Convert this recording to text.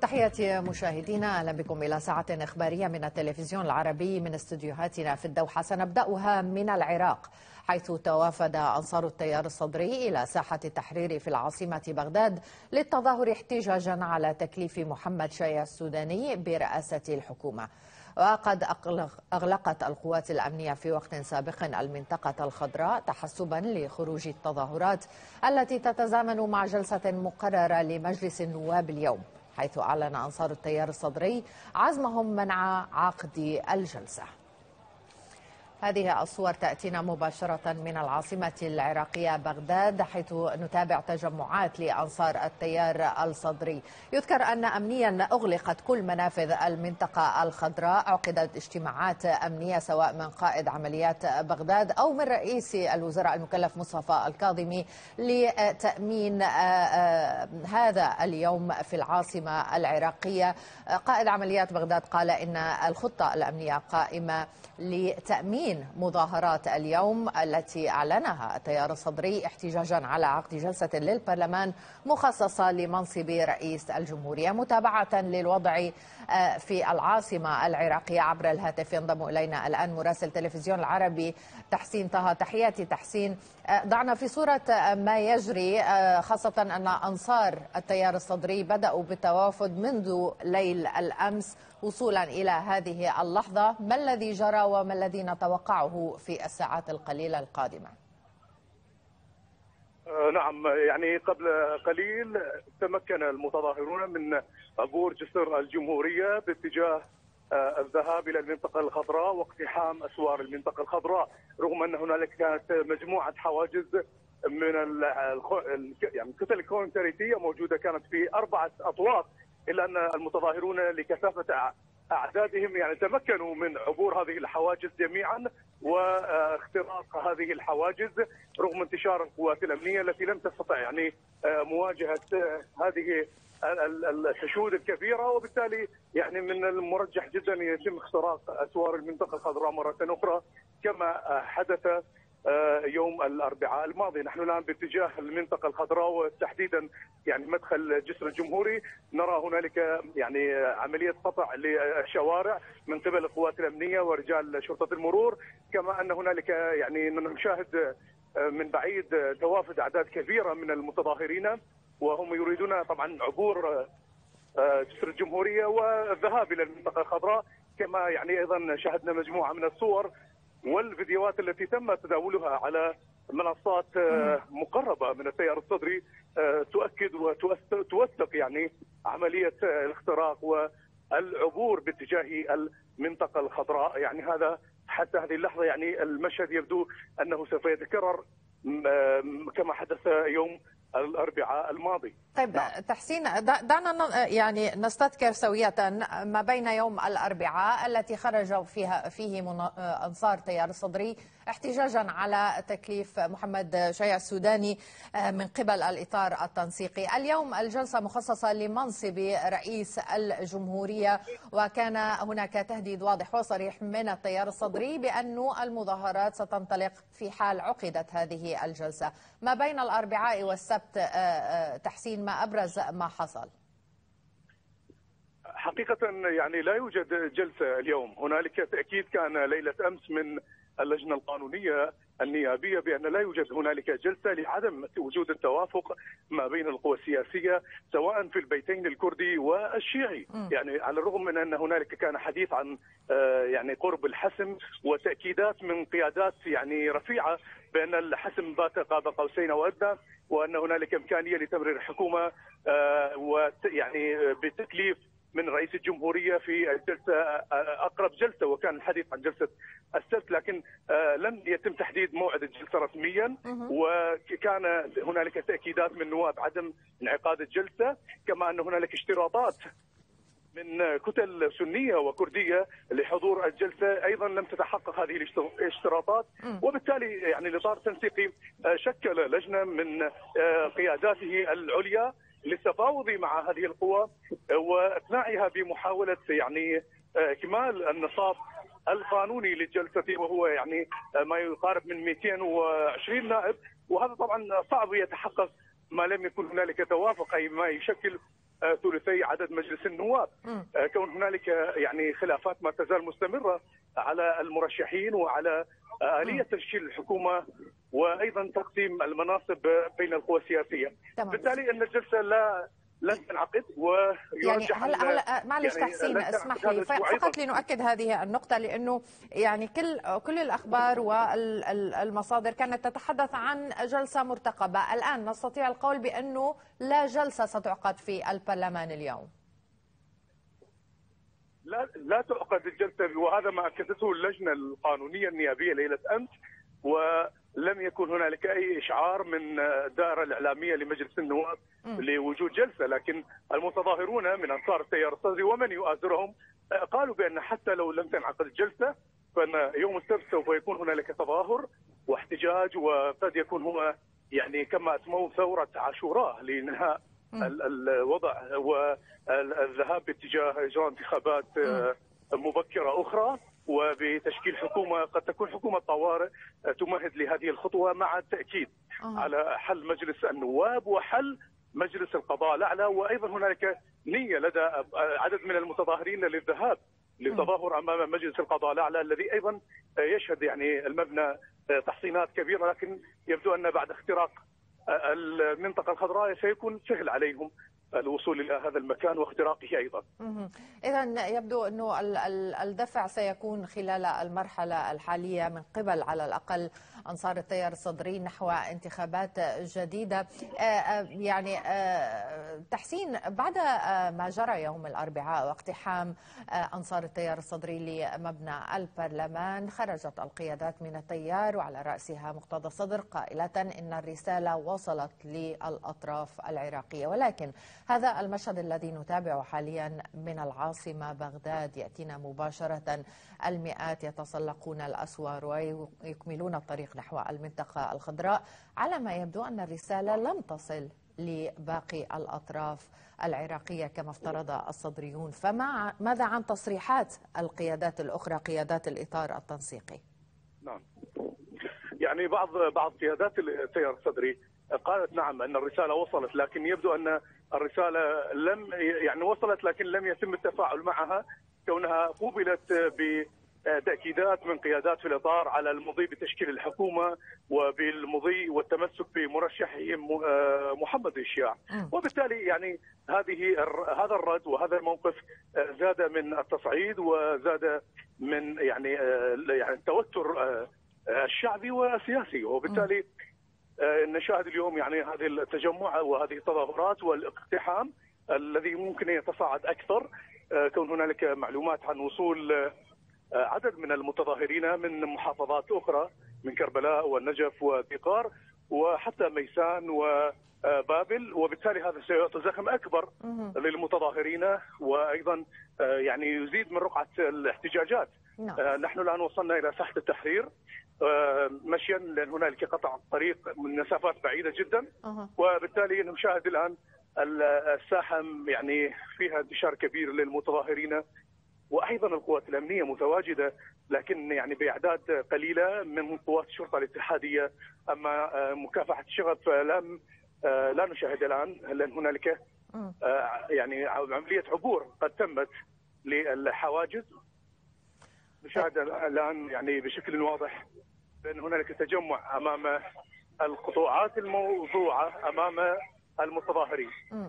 تحياتي مشاهدينا أهلا بكم إلى ساعة إخبارية من التلفزيون العربي من استديوهاتنا في الدوحة. سنبدأها من العراق حيث توافد أنصار التيار الصدري إلى ساحة التحرير في العاصمة بغداد للتظاهر احتجاجا على تكليف محمد شايع السوداني برئاسة الحكومة. وقد أغلقت القوات الأمنية في وقت سابق المنطقة الخضراء تحسبا لخروج التظاهرات التي تتزامن مع جلسة مقررة لمجلس النواب اليوم. حيث أعلن أنصار التيار الصدري عزمهم منع عقد الجلسة. هذه الصور تأتينا مباشرة من العاصمة العراقية بغداد حيث نتابع تجمعات لأنصار التيار الصدري. يذكر أن أمنيا أغلقت كل منافذ المنطقة الخضراء. عقدت اجتماعات أمنية سواء من قائد عمليات بغداد أو من رئيس الوزراء المكلف مصطفى الكاظمي لتأمين هذا اليوم في العاصمة العراقية. قائد عمليات بغداد قال إن الخطة الأمنية قائمة لتأمين مظاهرات اليوم التي أعلنها التيار الصدري احتجاجا على عقد جلسة للبرلمان مخصصة لمنصب رئيس الجمهورية متابعة للوضع في العاصمة العراقية عبر الهاتف ينضم إلينا الآن مراسل تلفزيون العربي تحسين طه. تحياتي تحسين. ضعنا في صورة ما يجري خاصة أن أنصار التيار الصدري بدأوا بالتوافد منذ ليل الأمس. وصولا إلى هذه اللحظة ما الذي جرى وما الذي نتوقعه في الساعات القليلة القادمة؟ نعم يعني قبل قليل تمكن المتظاهرون من عبور جسر الجمهورية باتجاه الذهاب إلى المنطقة الخضراء واقتحام أسوار المنطقة الخضراء رغم أن هنالك كانت مجموعة حواجز من يعني الكتل الكونكريتيه موجودة كانت في أربعة اطواف إلا أن المتظاهرون لكثافة أعدادهم يعني تمكنوا من عبور هذه الحواجز جميعا واختراق هذه الحواجز رغم انتشار القوات الأمنية التي لم تستطع يعني مواجهة هذه الحشود الكبيرة. وبالتالي يعني من المرجح جدا يتم اختراق أسوار المنطقة الخضراء مرة أخرى كما حدث يوم الأربعاء الماضي، نحن الآن باتجاه المنطقة الخضراء وتحديدا يعني مدخل جسر الجمهوري. نرى هنالك يعني عملية قطع للشوارع من قبل القوات الأمنية ورجال شرطة المرور، كما أن هنالك يعني نشاهد من بعيد توافد أعداد كبيرة من المتظاهرين وهم يريدون طبعا عبور جسر الجمهورية والذهاب إلى المنطقة الخضراء. كما يعني أيضا شاهدنا مجموعة من الصور والفيديوهات التي تم تداولها على منصات مقربة من التيار الصدري تؤكد وتوثق يعني عملية الاختراق والعبور باتجاه المنطقة الخضراء. يعني هذا حتى هذه اللحظة يعني المشهد يبدو أنه سوف يتكرر كما حدث يوم الأربعاء الماضي. طيب نعم. تحسين دعنا يعني نستذكر سوية ما بين يوم الأربعاء التي خرجوا فيها فيه أنصار تيار الصدري احتجاجا على تكليف محمد شيع السوداني من قبل الإطار التنسيقي، اليوم الجلسة مخصصة لمنصب رئيس الجمهورية وكان هناك تهديد واضح وصريح من التيار الصدري بأن المظاهرات ستنطلق في حال عقدت هذه الجلسة، ما بين الأربعاء والسبت تحسين ما أبرز ما حصل؟ حقيقة يعني لا يوجد جلسة اليوم هنالك تأكيد كان ليلة أمس من اللجنة القانونية النيابية بأن لا يوجد هنالك جلسة لعدم وجود التوافق ما بين القوى السياسية سواء في البيتين الكردي والشيعي، م. يعني على الرغم من أن هنالك كان حديث عن يعني قرب الحسم وتأكيدات من قيادات يعني رفيعة بأن الحسم بات قاب قوسين أو ادنى وأن هنالك إمكانية لتمرير الحكومة ويعني بتكليف من رئيس الجمهورية في الجلسه أقرب جلسة وكان الحديث عن جلسة السبت لكن لم يتم تحديد موعد الجلسة رسميا. وكان هنالك تأكيدات من نواب عدم انعقاد الجلسة كما أن هنالك اشتراطات من كتل سنية وكردية لحضور الجلسة. أيضا لم تتحقق هذه الاشتراطات. وبالتالي يعني الإطار التنسيقي شكل لجنة من قياداته العليا. للتفاوض مع هذه القوى واثنائها بمحاولة يعني إكمال النصاب القانوني للجلسه وهو يعني ما يقارب من 220 نائب. وهذا طبعا صعب يتحقق ما لم يكن هنالك توافق أي ما يشكل ثلثي عدد مجلس النواب. كون هنالك يعني خلافات ما تزال مستمرة على المرشحين وعلى آلية تشكيل الحكومة وأيضا تقسيم المناصب بين القوى السياسية. بالتالي إن الجلسة لا لن تنعقد يعني هلا هلا معلش يعني تحسين اسمح لي. فقط لنؤكد هذه النقطة لأنه يعني كل كل الأخبار والمصادر كانت تتحدث عن جلسة مرتقبة. الآن نستطيع القول بأنه لا جلسة ستعقد في البرلمان اليوم. لا لا تعقد الجلسة وهذا ما أكدته اللجنة القانونية النيابية ليلة أمس ولم يكن هنالك أي إشعار من الدائره الإعلامية لمجلس النواب لوجود جلسة لكن المتظاهرون من أنصار التيار الصدري ومن يؤازرهم. قالوا بأن حتى لو لم تنعقد الجلسة فإن يوم السبت سوف يكون هنالك تظاهر واحتجاج وقد يكون هو يعني كما اسموه ثورة عاشوراء لإنهاء الوضع والذهاب باتجاه إجراء انتخابات مبكرة أخرى. وبتشكيل حكومة قد تكون حكومة طوارئ تمهد لهذه الخطوة مع التأكيد على حل مجلس النواب وحل مجلس القضاء الأعلى. وأيضا هنالك نية لدى عدد من المتظاهرين للذهاب للتظاهر أمام مجلس القضاء الأعلى الذي أيضا يشهد يعني المبنى تحصينات كبيرة. لكن يبدو أن بعد اختراق المنطقة الخضراء سيكون سهل عليهم الوصول إلى هذا المكان واختراقه أيضا. اذا يبدو أنه الدفع سيكون خلال المرحلة الحالية من قبل على الأقل أنصار التيار الصدري نحو انتخابات جديدة. يعني تحسين بعد ما جرى يوم الأربعاء واقتحام أنصار التيار الصدري لمبنى البرلمان خرجت القيادات من التيار وعلى رأسها مقتدى الصدر قائلة إن الرسالة وصلت للأطراف العراقية ولكن هذا المشهد الذي نتابعه حاليا من العاصمة بغداد يأتينا مباشرة المئات يتسلقون الأسوار ويكملون الطريق نحو المنطقة الخضراء على ما يبدو أن الرسالة لم تصل لباقي الأطراف العراقية كما افترض الصدريون. فما ماذا عن تصريحات القيادات الأخرى قيادات الإطار التنسيقي؟ نعم. يعني بعض بعض قيادات التيار الصدري قالت نعم أن الرسالة وصلت لكن يبدو أن الرسالة لم يعني وصلت لكن لم يتم التفاعل معها كونها قوبلت ب تأكيدات من قيادات في الإطار على المضي بتشكيل الحكومة وبالمضي والتمسك بمرشحهم محمد الشياع. وبالتالي يعني هذه هذا الرد وهذا الموقف زاد من التصعيد وزاد من يعني يعني التوتر الشعبي والسياسي وبالتالي نشاهد اليوم يعني هذه التجمع وهذه التظاهرات والاقتحام الذي ممكن يتصاعد أكثر. كون هنالك معلومات عن وصول عدد من المتظاهرين من محافظات أخرى من كربلاء والنجف ودقار وحتى ميسان وبابل وبالتالي هذا سيعطي زخم أكبر للمتظاهرين وأيضا يعني يزيد من رقعة الاحتجاجات. نحن الآن وصلنا إلى ساحة التحرير مشيا لأن هنالك قطع طريق من مسافات بعيدة جدا. وبالتالي نشاهد الآن الساحة يعني فيها انتشار كبير للمتظاهرين وأيضا القوات الأمنية متواجدة لكن يعني بأعداد قليلة من قوات الشرطة الاتحادية. أما مكافحة الشغب فلم لا نشاهد الآن لأن هنالك يعني عملية عبور قد تمت للحواجز. نشاهد الآن يعني بشكل واضح بأن هنالك تجمع أمام القطوعات الموضوعة أمام المتظاهرين.